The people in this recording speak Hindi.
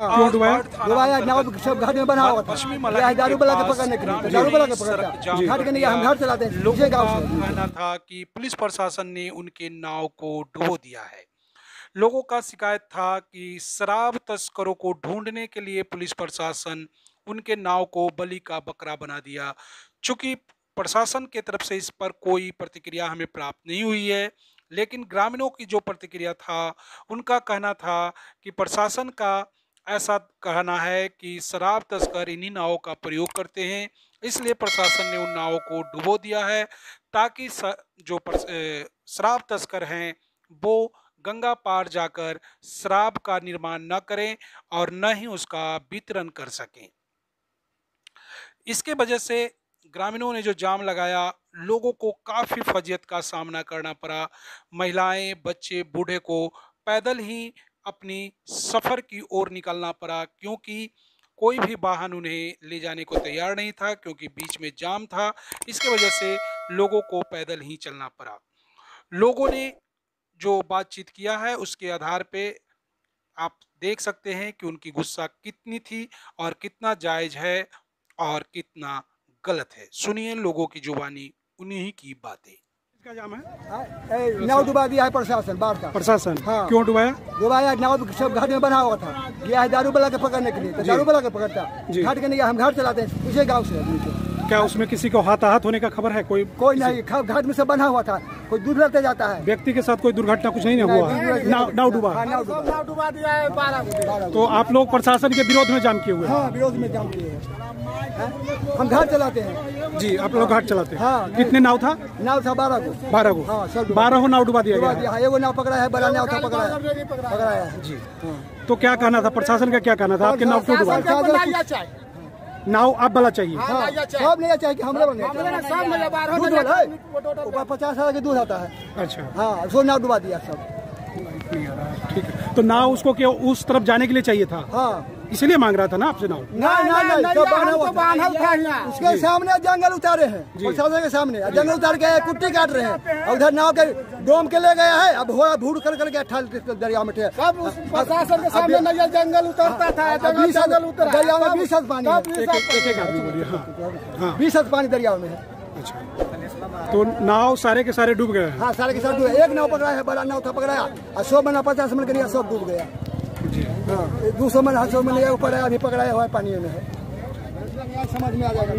क्यों डुबाया? डुबाया नाव सब घाट में बना हुआ था। पश्चिमी यह मलाई के दारू बला के पकड़ने के लिए। दारू बला के पकड़ता घाट के नहीं हम दिया। चलाते हैं। लोगों का कहना था कि पुलिस प्रशासन ने उनके नाव को डुबो दिया है। लोगों का शिकायत था कि शराब तस्करों को ढूँढने के लिए पुलिस प्रशासन उनके नाव को बलि का बकरा बना दिया। चूँकि प्रशासन के तरफ़ से इस पर कोई प्रतिक्रिया हमें प्राप्त नहीं हुई है लेकिन ग्रामीणों की जो प्रतिक्रिया था उनका कहना था कि प्रशासन का ऐसा कहना है कि शराब तस्कर इन्हीं नावों का प्रयोग करते हैं, इसलिए प्रशासन ने उन नावों को डुबो दिया है ताकि जो शराब तस्कर हैं, वो गंगा पार जाकर शराब का निर्माण न करें और न ही उसका वितरण कर सकें। इसके वजह से ग्रामीणों ने जो जाम लगाया, लोगों को काफ़ी फजियत का सामना करना पड़ा। महिलाएँ, बच्चे, बूढ़े को पैदल ही अपनी सफ़र की ओर निकलना पड़ा, क्योंकि कोई भी वाहन उन्हें ले जाने को तैयार नहीं था, क्योंकि बीच में जाम था, इसके वजह से लोगों को पैदल ही चलना पड़ा। लोगों ने जो बातचीत किया है, उसके आधार पे आप देख सकते हैं कि उनकी गुस्सा कितनी थी और कितना जायज़ है और कितना गलत है। सुनिए लोगों की जुबानी, उन्हीं की बातें। इसका जाम है? हाँ, नाव डुबा दिया है प्रशासन बाढ़ का प्रशासन? हाँ। क्यों डुबाया? डुबाया नाव सब घाट में बना हुआ था। यह है दारू बला के पकड़ने के लिए। तो दारू बला के पकड़ता। घाट के नहीं हम घर चलाते हैं उसे गाँव से। क्या उसमें किसी को हाथाहाथ होने का खबर है? कोई कोई नहीं खा- घाट में से बना हुआ था। कोई दूध लेते जाता है। व्यक्ति के साथ कोई दुर्घटना कुछ नहीं ना हुआ? नहीं, नाव नाव डूबा। हाँ, नाव डुबा। डुबा दिया है बारह तो आप लोग प्रशासन के विरोध में जाम किए हुए हैं? विरोध में जाम किए हैं? हम घाट चलाते हैं। जी आप लोग घाट चलाते हैं? हाँ। कितने नाव था? नाव था बारह को। बारह को। हाँ। बारह को नाव डुबा दिया गया। हाँ, एगो नाव पकड़ा है बड़ा नाव था पकड़ा है। पकड़ाया जी। तो क्या कहना था? प्रशासन का क्या कहना था? आपके नाव क्यों डुबा? नाव आप वाला चाहिए। हाँ सब ले चाहिए कि हमले बने। सब नहीं बारह दूध वाला है। ऊपर पचास हज़ार के दूध आता है। अच्छा। हाँ सो नाव डुबा दिया सब। ठीक है। तो नाव उसको क्या उस तरफ़ जाने के लिए चाहिए था? हाँ। इसीलिए मांग रहा था ना आपसे नाव नहीं नहीं नहीं हुआ था। यहाँ उसके सामने जंगल उतारे हैं प्रशासन के सामने। जंगल उतार के कुट्टी काट रहे हैं। और उधर नाव के डोम के ले गया है। अब हो भूड़ कर करके ठाल दरिया में ठे प्रशासन के सामने नहीं जंगल उतरता था बीस जंगल उतरा। दरिया में बीस पानी हाँ। बीस पानी दरिया में है। अच्छा। तो नाव सारे के सारे डूब गए। हाँ सारे के सारे डूब एक नाव पकड़ा है बड़ा नाव था पकड़ाया और सौ मना पचास मन करिए सब डूब गया। हाँ दो सौ मन सौ मन ऊपर है अभी पकड़ाया हुआ है पानी में है। समझ में आ जाएगा।